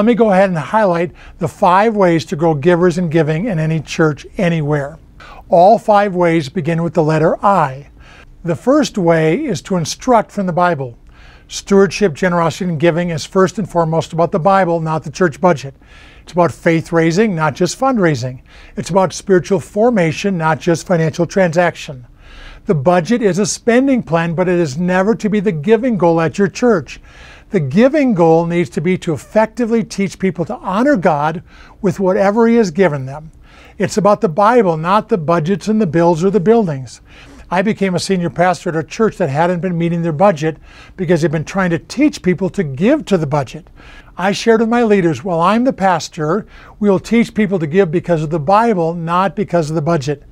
let me go ahead and highlight the five ways to grow givers and giving in any church anywhere. All five ways begin with the letter I. The first way is to instruct from the Bible. Stewardship, generosity, and giving is first and foremost about the Bible, not the church budget. It's about faith raising, not just fundraising. It's about spiritual formation, not just financial transaction. The budget is a spending plan, but it is never to be the giving goal at your church. The giving goal needs to be to effectively teach people to honor God with whatever He has given them. It's about the Bible, not the budgets and the bills or the buildings. I became a senior pastor at a church that hadn't been meeting their budget because they'd been trying to teach people to give to the budget. I shared with my leaders, well, I'm the pastor. We will teach people to give because of the Bible, not because of the budget.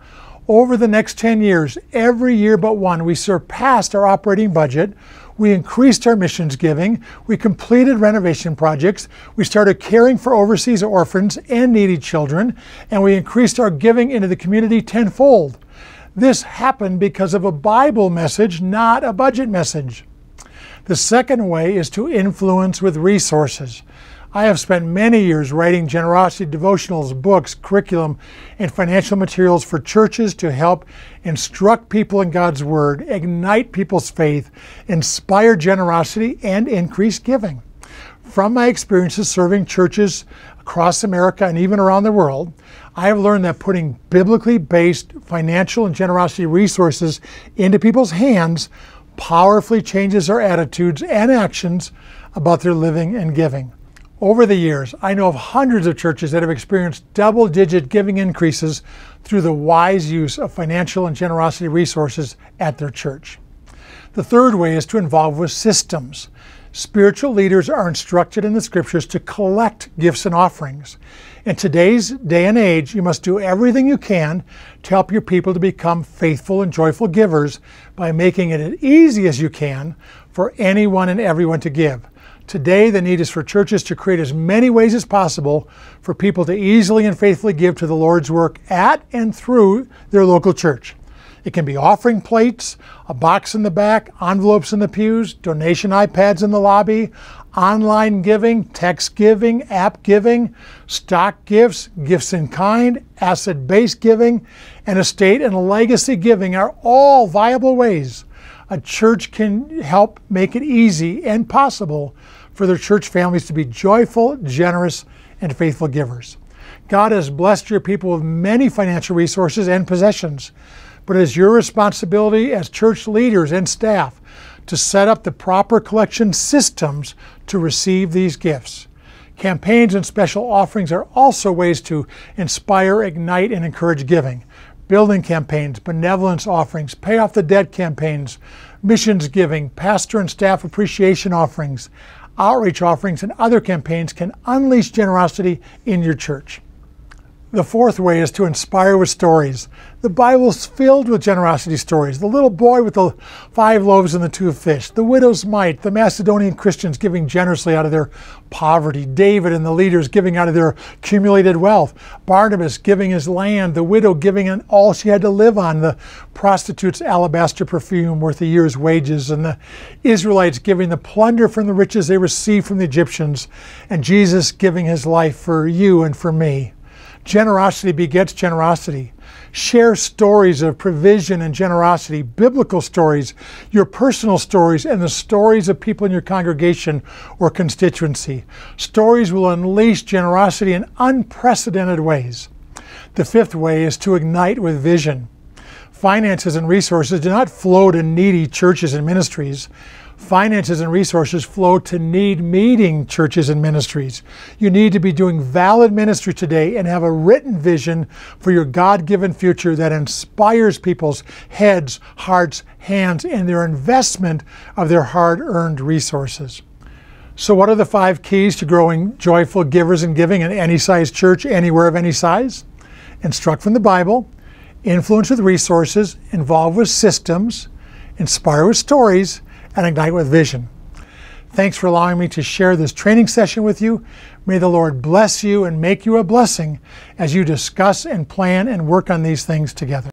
Over the next 10 years, every year but one, we surpassed our operating budget. We increased our missions giving. We completed renovation projects. We started caring for overseas orphans and needy children. And we increased our giving into the community tenfold. This happened because of a Bible message, not a budget message. The second way is to influence with resources. I have spent many years writing generosity devotionals, books, curriculum, and financial materials for churches to help instruct people in God's Word, ignite people's faith, inspire generosity, and increase giving. From my experiences serving churches across America and even around the world, I have learned that putting biblically based financial and generosity resources into people's hands powerfully changes their attitudes and actions about their living and giving. Over the years, I know of hundreds of churches that have experienced double digit giving increases through the wise use of financial and generosity resources at their church. The third way is to involve with systems. Spiritual leaders are instructed in the scriptures to collect gifts and offerings. In today's day and age, you must do everything you can to help your people to become faithful and joyful givers by making it as easy as you can for anyone and everyone to give. Today, the need is for churches to create as many ways as possible for people to easily and faithfully give to the Lord's work at and through their local church. It can be offering plates, a box in the back, envelopes in the pews, donation iPads in the lobby, online giving, text giving, app giving, stock gifts, gifts in kind, asset based giving, and estate and legacy giving are all viable ways a church can help make it easy and possible for their church families to be joyful, generous, and faithful givers. God has blessed your people with many financial resources and possessions but it is your responsibility as church leaders and staff to set up the proper collection systems to receive these gifts. Campaigns and special offerings are also ways to inspire, ignite, and encourage giving. Building campaigns, benevolence offerings, pay off the debt campaigns, missions giving, pastor and staff appreciation offerings, outreach offerings, and other campaigns can unleash generosity in your church. The fourth way is to inspire with stories. The Bible is filled with generosity stories. The little boy with the five loaves and the two fish, the widow's mite, the Macedonian Christians giving generously out of their poverty, David and the leaders giving out of their accumulated wealth, Barnabas giving his land, the widow giving all she had to live on, the prostitute's alabaster perfume worth a year's wages, and the Israelites giving the plunder from the riches they received from the Egyptians, and Jesus giving his life for you and for me. Generosity begets generosity. Share stories of provision and generosity, biblical stories, your personal stories, and the stories of people in your congregation or constituency. Stories will unleash generosity in unprecedented ways. The fifth way is to ignite with vision. Finances and resources do not flow to needy churches and ministries finances and resources flow to need meeting churches and ministries. You need to be doing valid ministry today and have a written vision for your God given future that inspires people's heads, hearts, hands, and their investment of their hard earned resources. So, what are the five keys to growing joyful givers and giving in any size church, anywhere of any size? Instruct from the Bible, influence with resources, involve with systems, inspire with stories, and ignite with vision. Thanks for allowing me to share this training session with you. May the Lord bless you and make you a blessing as you discuss and plan and work on these things together.